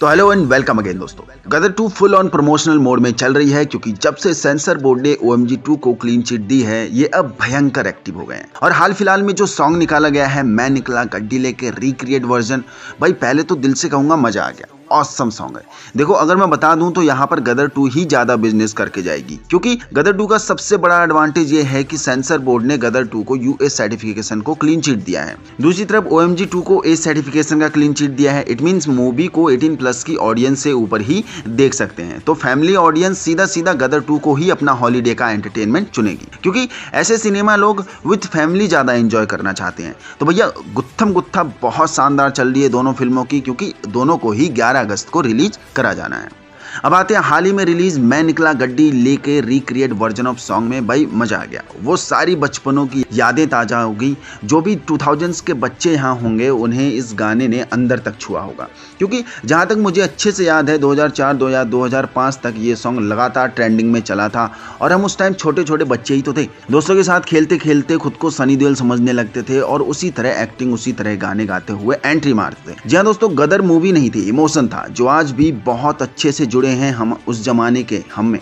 तो hello and welcome again दोस्तों। Gadar two full on promotional mode में चल रही है, क्योंकि जब से सेंसर बोर्ड ने ओ एम को क्लीन चिट दी है, ये अब भयंकर एक्टिव हो गए हैं। और हाल फ़िलहाल में जो सॉन्ग निकाला गया है, मैं निकला गड्डी लेके रिक्रिएट वर्जन भाई पहले तो दिल से कहूँगा मज़ा आ गया। ऑसम सॉन्ग है। देखो, अगर मैं बता दूँ तो यहाँ पर गदर टू ही ज़्यादा बिज़नेस करके जाएगी। क्योंकि गदर टू का सबसे बड़ा एडवांटेज ये है कि सेंसर बोर्ड ने गदर टू को यूएस सर्टिफिकेशन को क्लीन चिट दिया है। दूसरी तरफ़ ओ एम को ए सर्टिफिकेशन का क्लीन चिट दिया है। इट मीन मूवी को 18 प्लस की ऑडियंस से ऊपर ही देख सकते हैं। तो फैमिली ऑडियंस सीधा सीधा गदर टू को ही अपना हॉलीडे का एंटरटेनमेंट चुनेगी। क्योंकि ऐसे सिनेमा लोग विथ फैमिली ज़्यादा एंजॉय करना चाहते हैं। तो भैया गुत्थम गुत्था बहुत शानदार चल रही है दोनों फ़िल्मों की, क्योंकि दोनों को ही ग्यारह अगस्त को रिलीज़ करा जाना है। अब आते हैं, हाल ही में रिलीज़ मैं निकला गड्डी लेके रिक्रिएट वर्जन ऑफ़ सॉन्ग में, भाई मज़ा आ गया। वो सारी बचपनों की यादें ताज़ा होगी जो भी 2000s के बच्चे यहाँ होंगे, उन्हें इस गाने ने अंदर तक छुआ होगा। क्योंकि जहाँ तक मुझे अच्छे से याद है 2004 2000 2005 तक ये सॉन्ग लगातार ट्रेंडिंग में चला था। और हम उस टाइम छोटे छोटे बच्चे ही तो थे। दोस्तों के साथ खेलते खेलते खुद को सनी देओल समझने लगते थे और उसी तरह एक्टिंग उसी तरह गाने गाते हुए एंट्री मारते थे। जहाँ दोस्तों, गदर मूवी नहीं थी इमोशन था, जो आज भी बहुत अच्छे से जुड़े हैं हम उस जमाने के हम में।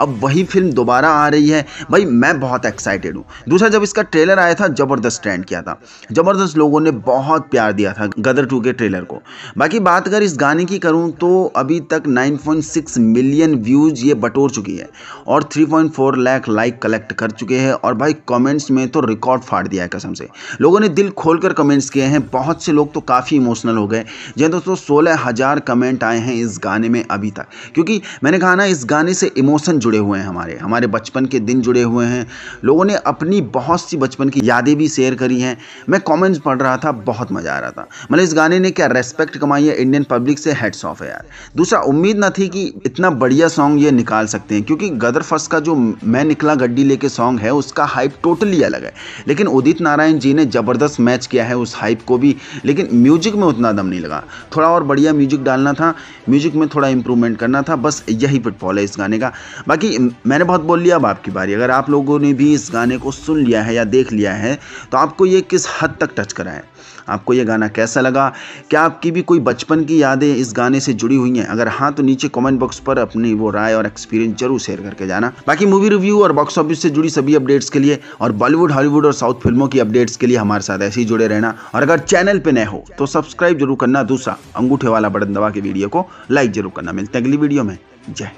अब वही फ़िल्म दोबारा आ रही है। भाई, मैं बहुत एक्साइटेड हूँ। दूसरा, जब इसका ट्रेलर आया था, ज़बरदस्त ट्रेंड किया था। ज़बरदस्त लोगों ने बहुत प्यार दिया था गदर टू के ट्रेलर को। बाकी बात अगर इस गाने की करूँ तो अभी तक 9.6 मिलियन व्यूज़ ये बटोर चुकी है और 3.4 लाख लाइक कलेक्ट कर चुके हैं और भाई कमेंट्स में तो रिकॉर्ड फाड़ दिया है कसम से। लोगों ने दिल खोल कर कमेंट्स किए हैं। बहुत से लोग तो काफ़ी इमोशनल हो गए। जैसे दोस्तों, सोलह हज़ार कमेंट आए हैं इस गाने में अभी तक। क्योंकि मैंने कहा ना, इस गाने से इमोशन जुड़े हुए हैं हमारे। हमारे बचपन के दिन जुड़े हुए हैं। लोगों ने अपनी बहुत सी बचपन की यादें भी शेयर करी हैं। मैं कमेंट्स पढ़ रहा था, बहुत मज़ा आ रहा था। मतलब इस गाने ने क्या रेस्पेक्ट कमाई है इंडियन पब्लिक से? हेड्स ऑफ़ है यार। दूसरा, उम्मीद ना थी कि इतना बढ़िया सॉन्ग ये निकाल सकते हैं, क्योंकि गदर फ़र्स्ट का जो मैं निकला गड्डी लेके सॉन्ग है, उसका हाइप टोटली अलग है। लेकिन उदित नारायण जी ने ज़बरदस्त मैच किया है उस हाइप को भी। लेकिन म्यूज़िक में उतना दम नहीं लगा। थोड़ा और बढ़िया म्यूज़िक डालना था। म्यूज़िक में थोड़ा इंप्रूवमेंट करना था, बस यही पिटफॉल है इस गाने का। बाकी मैंने बहुत बोल लिया अब आपकी बारी। अगर आप लोगों ने भी इस गाने को सुन लिया है या देख लिया है तो आपको ये किस हद तक टच करा है? आपको ये गाना कैसा लगा? क्या आपकी भी कोई बचपन की यादें इस गाने से जुड़ी हुई हैं? अगर हाँ तो नीचे कमेंट बॉक्स पर अपनी वो राय और एक्सपीरियंस ज़रूर शेयर करके जाना। बाकी मूवी रिव्यू और बॉक्स ऑफ़िस से जुड़ी सभी अपडेट्स के लिए और बॉलीवुड हॉलीवुड और साउथ फ़िल्मों की अपडेट्स के लिए हमारे साथ ऐसे ही जुड़े रहना। और अगर चैनल पर नए हो तो सब्सक्राइब ज़रूर करना। दूसरा, अंगूठे वाला बटन दबा के वीडियो को लाइक ज़रूर करना। मिलते हैं अगली वीडियो में। जय